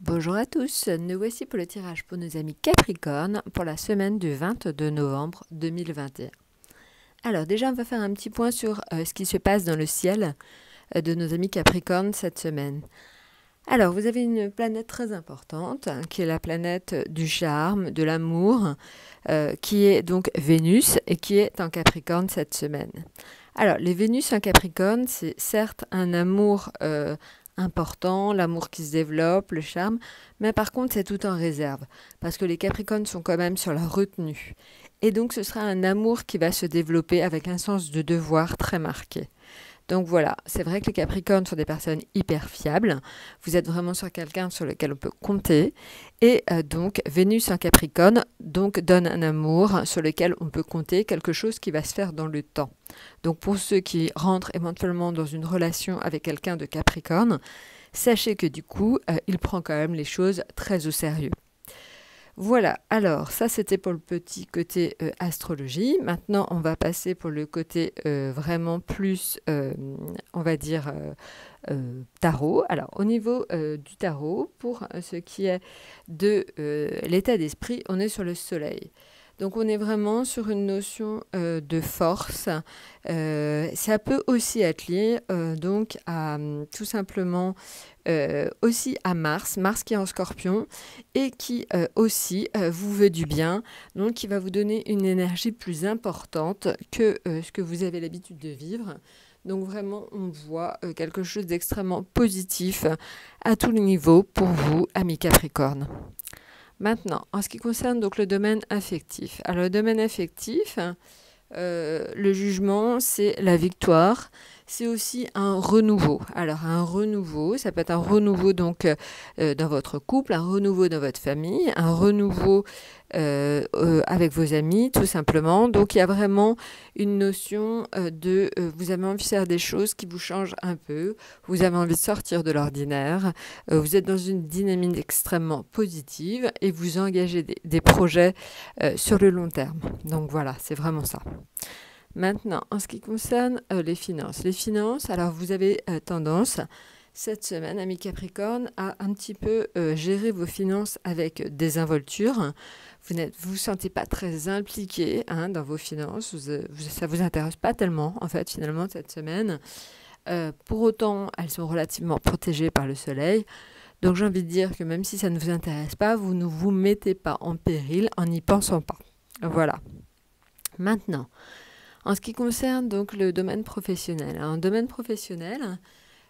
Bonjour à tous, nous voici pour le tirage pour nos amis Capricorne pour la semaine du 22 novembre 2021. Alors déjà, on va faire un petit point sur euh, ce qui se passe dans le ciel euh, de nos amis Capricorne cette semaine. Alors, vous avez une planète très importante, hein, qui est la planète du charme, de l'amour, euh, qui est donc Vénus et qui est en Capricorne cette semaine. Alors, les Vénus en Capricorne, c'est certes un amour important, l'amour qui se développe, le charme, mais par contre c'est tout en réserve, parce que les Capricornes sont quand même sur la retenue. Et donc ce sera un amour qui va se développer avec un sens de devoir très marqué. Donc voilà, c'est vrai que les Capricornes sont des personnes hyper fiables. Vous êtes vraiment sur quelqu'un sur lequel on peut compter. Et euh, donc Vénus en Capricorne donne un amour sur lequel on peut compter, quelque chose qui va se faire dans le temps. Donc pour ceux qui rentrent éventuellement dans une relation avec quelqu'un de Capricorne, sachez que du coup, euh, il prend quand même les choses très au sérieux. Voilà, alors ça c'était pour le petit côté euh, astrologie. Maintenant on va passer pour le côté euh, vraiment plus, euh, on va dire, tarot. Alors au niveau du tarot, pour ce qui est de l'état d'esprit, on est sur le soleil. Donc on est vraiment sur une notion euh, de force. Euh, ça peut aussi être lié euh, donc à tout simplement aussi à Mars, Mars qui est en Scorpion et qui aussi vous veut du bien, donc qui va vous donner une énergie plus importante que ce que vous avez l'habitude de vivre. Donc vraiment, on voit quelque chose d'extrêmement positif à tous les niveaux pour vous, amis Capricorne. Maintenant, en ce qui concerne donc le domaine affectif. Alors le domaine affectif, euh, le jugement, c'est la victoire. C'est aussi un renouveau. Alors un renouveau, ça peut être un renouveau donc euh, dans votre couple, un renouveau dans votre famille, un renouveau euh, avec vos amis, tout simplement. Donc il y a vraiment une notion de vous avez envie de faire des choses qui vous changent un peu, vous avez envie de sortir de l'ordinaire, vous êtes dans une dynamique extrêmement positive et vous engagez des projets sur le long terme. Donc voilà, c'est vraiment ça. Maintenant, en ce qui concerne euh, les finances. Les finances, alors vous avez euh, tendance cette semaine, ami Capricorne, à un petit peu euh, gérer vos finances avec désinvolture. Vous ne vous sentez pas très impliqué hein, dans vos finances. ça ne vous intéresse pas tellement, en fait, finalement, cette semaine. pour autant, elles sont relativement protégées par le soleil. Donc j'ai envie de dire que même si ça ne vous intéresse pas, vous ne vous mettez pas en péril en n'y pensant pas. Voilà. Maintenant, en ce qui concerne donc le domaine professionnel, un domaine professionnel,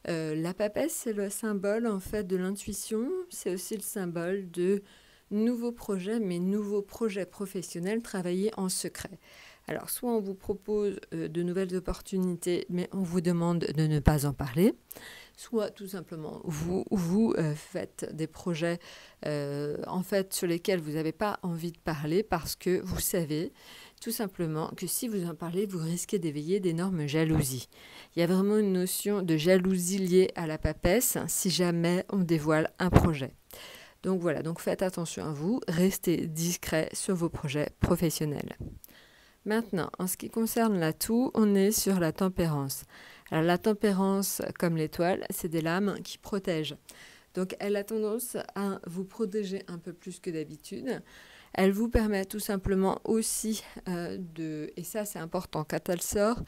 euh, la papesse c'est le symbole en fait de l'intuition, c'est aussi le symbole de nouveaux projets, mais nouveaux projets professionnels travaillés en secret. Alors, soit on vous propose euh, de nouvelles opportunités, mais on vous demande de ne pas en parler, soit tout simplement vous, vous euh, faites des projets fait sur lesquels vous n'avez pas envie de parler parce que vous savez tout simplement que si vous en parlez, vous risquez d'éveiller d'énormes jalousies. Il y a vraiment une notion de jalousie liée à la papesse si jamais on dévoile un projet. Donc voilà, donc faites attention à vous, restez discret sur vos projets professionnels. Maintenant, en ce qui concerne l'atout, on est sur la tempérance. Alors la tempérance, comme l'étoile, c'est des lames qui protègent. Donc elle a tendance à vous protéger un peu plus que d'habitude. Elle vous permet tout simplement aussi euh, de, et ça c'est important quand elle sort,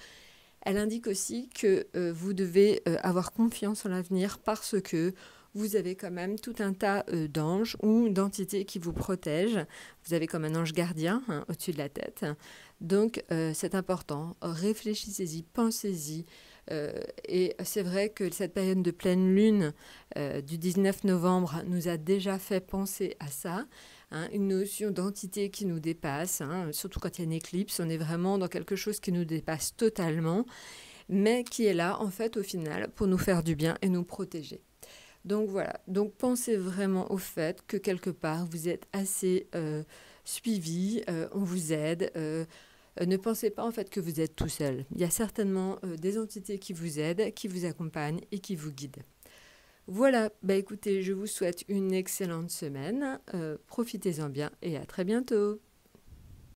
elle indique aussi que euh, vous devez euh, avoir confiance en l'avenir parce que vous avez quand même tout un tas d'anges ou d'entités qui vous protègent. Vous avez comme un ange gardien hein, au-dessus de la tête. Donc c'est important. Réfléchissez-y, pensez-y. Et c'est vrai que cette période de pleine lune du 19 novembre nous a déjà fait penser à ça. Hein, une notion d'entité qui nous dépasse, hein, surtout quand il y a une éclipse, on est vraiment dans quelque chose qui nous dépasse totalement, mais qui est là en fait au final pour nous faire du bien et nous protéger. Donc voilà, donc pensez vraiment au fait que quelque part vous êtes assez euh, suivi, euh, on vous aide. Euh, ne pensez pas en fait que vous êtes tout seul. Il y a certainement des entités qui vous aident, qui vous accompagnent et qui vous guident. Voilà, bah écoutez, je vous souhaite une excellente semaine, euh, profitez-en bien et à très bientôt.